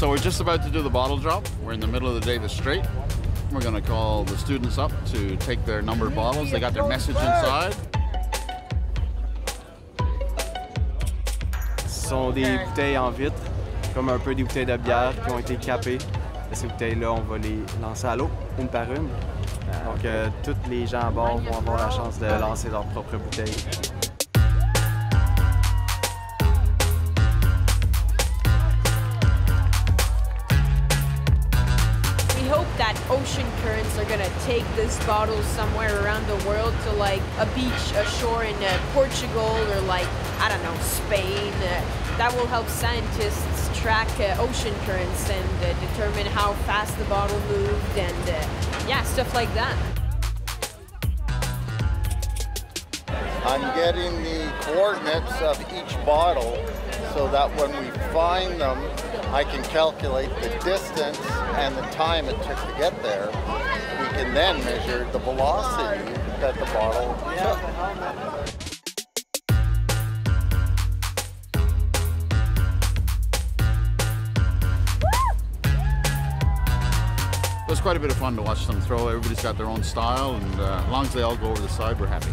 So we're just about to do the bottle drop. We're in the middle of the Davis Strait. We're going to call the students up to take their numbered bottles. They got their message inside. Ce sont des bouteilles en vitre, comme un peu des bouteilles de bière qui ont été capées. Ces bouteilles-là, on va les lancer à l'eau, une par une. Donc, euh, tous les gens à bord vont avoir la chance de lancer leurs propres bouteilles. Hope that ocean currents are gonna take this bottle somewhere around the world to like a beach, a shore in uh, Portugal or like, I don't know, Spain. Uh, that will help scientists track uh, ocean currents and uh, determine how fast the bottle moved and uh, yeah, stuff like that. I'm getting the coordinates of each bottle so that when we find them, I can calculate the distance and the time it took to get there. We can then measure the velocity that the bottle took. It was quite a bit of fun to watch them throw. Everybody's got their own style, and uh, as long as they all go over the side, we're happy.